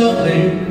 something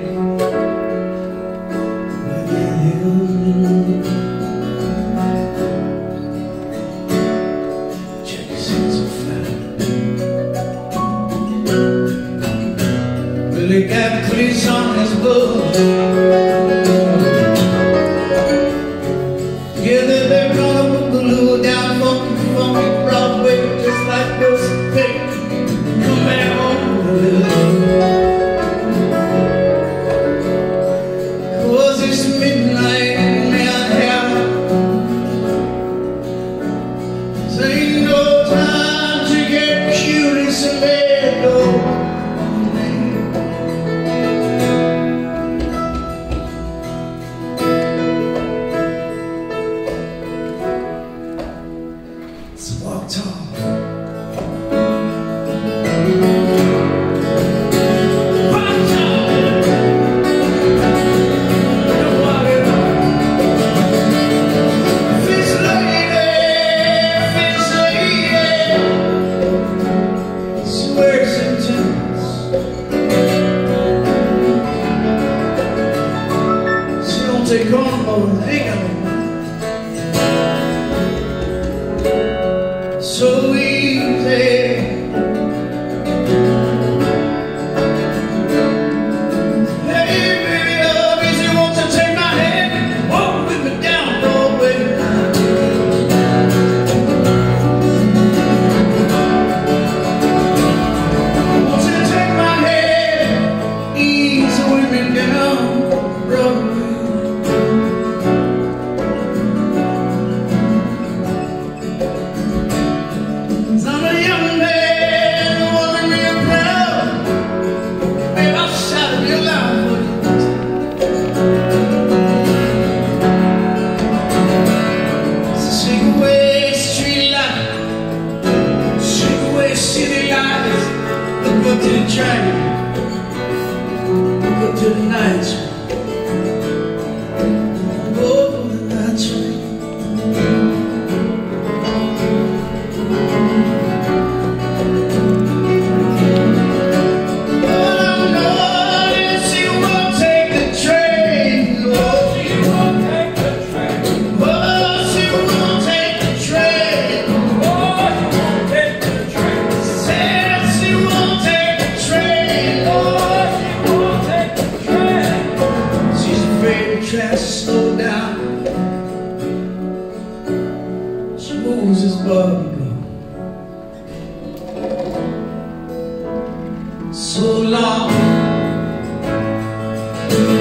Sometimes you